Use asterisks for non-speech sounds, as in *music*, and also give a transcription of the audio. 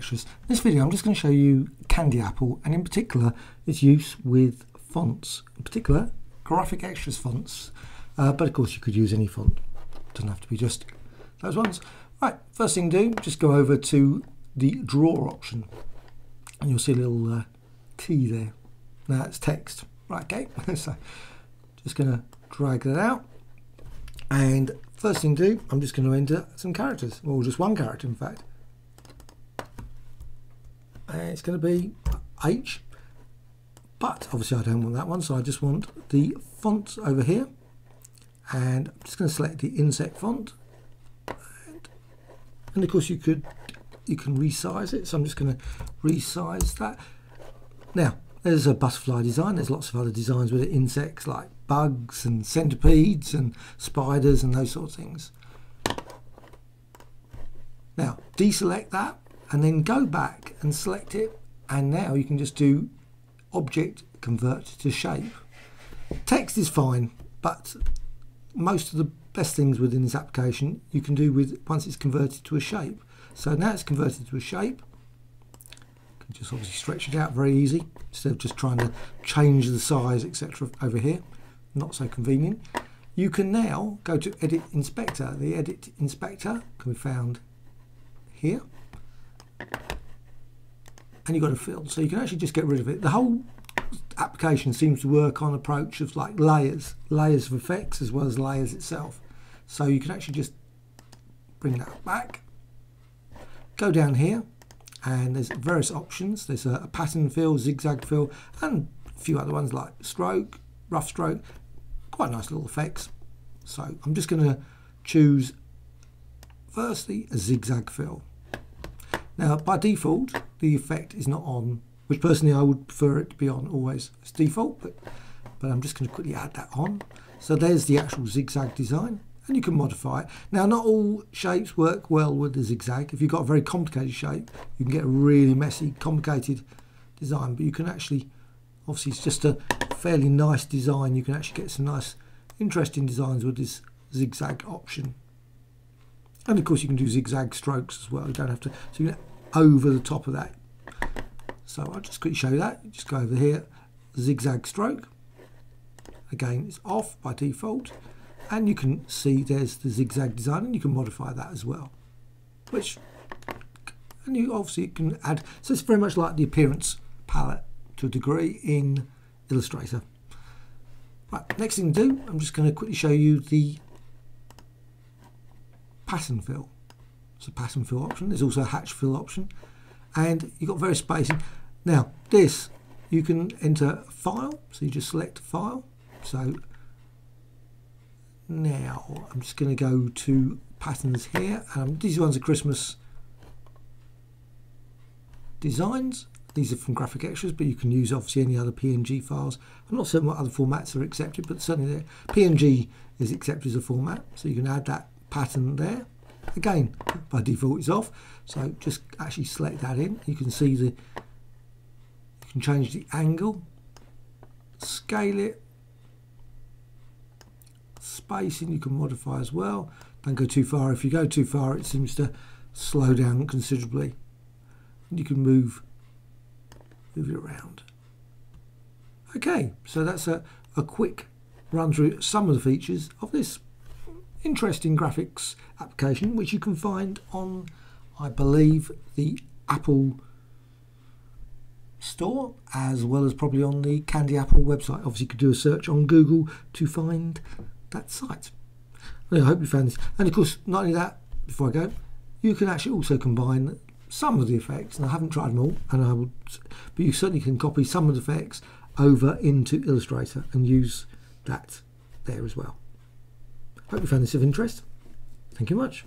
In this video I'm just going to show you Candy Apple and in particular its use with fonts, in particular Graphicxtras fonts, uh, but of course you could use any font, doesn't have to be just those ones. Right, first thing to do, just go over to the drawer option and you'll see a little uh, key there. Now it's text. Right, okay, *laughs* so just going to drag that out. And first thing to do, I'm just going to enter some characters, or just one character in fact and it's going to be H but obviously I don't want that one so I just want the font over here. And I'm just going to select the insect font. And, and of course you could you can resize it so I'm just going to resize that. Now there's a butterfly design there's lots of other designs with insects like bugs and centipedes and spiders and those sorts of things. Now deselect that and then go back and select it and now you can just do object convert to shape. Text is fine but most of the best things within this application you can do with once it's converted to a shape. So now it's converted to a shape. You can just obviously stretch it out very easy instead of just trying to change the size etc over here. Not so convenient. You can now go to edit inspector. The edit inspector can be found here and you've got a fill. So you can actually just get rid of it. The whole application seems to work on approach of like layers layers of effects as well as layers itself. So you can actually just bring that back go down here and there's various options. There's a, a pattern fill zigzag fill and a few other ones like stroke rough stroke quite nice little effects. So I'm just going to choose firstly a zigzag fill now, by default, the effect is not on, which personally I would prefer it to be on always as default, but, but I'm just going to quickly add that on. So there's the actual zigzag design, and you can modify it. Now, not all shapes work well with the zigzag. If you've got a very complicated shape, you can get a really messy, complicated design, but you can actually, obviously it's just a fairly nice design. You can actually get some nice, interesting designs with this zigzag option. And of course you can do zigzag strokes as well. You don't have to, so you over the top of that. So I'll just quickly show you that. Just go over here, zigzag stroke. Again, it's off by default. And you can see there's the zigzag design and you can modify that as well. Which, and you obviously can add, so it's very much like the appearance palette to a degree in Illustrator. Right, next thing to do, I'm just going to quickly show you the pattern fill. It's a pattern fill option. There's also a hatch fill option. And you've got various spacing. Now, this, you can enter file. So you just select file. So now I'm just going to go to patterns here. Um, these ones are Christmas designs. These are from Graphicxtras, but you can use obviously any other PNG files. I'm not certain what other formats are accepted, but certainly PNG is accepted as a format, so you can add that pattern there. Again, by default it's off, so just actually select that in. You can see the, you can change the angle, scale it, spacing you can modify as well. Don't go too far. If you go too far, it seems to slow down considerably. And you can move, move it around. Okay, so that's a, a quick run through some of the features of this interesting graphics application which you can find on I believe the Apple store as well as probably on the Candy Apple website. Obviously you could do a search on Google to find that site. I hope you found this. And of course not only that before I go you can actually also combine some of the effects. And I haven't tried them all and I would but you certainly can copy some of the effects over into Illustrator and use that there as well Hope you found this of interest. Thank you much.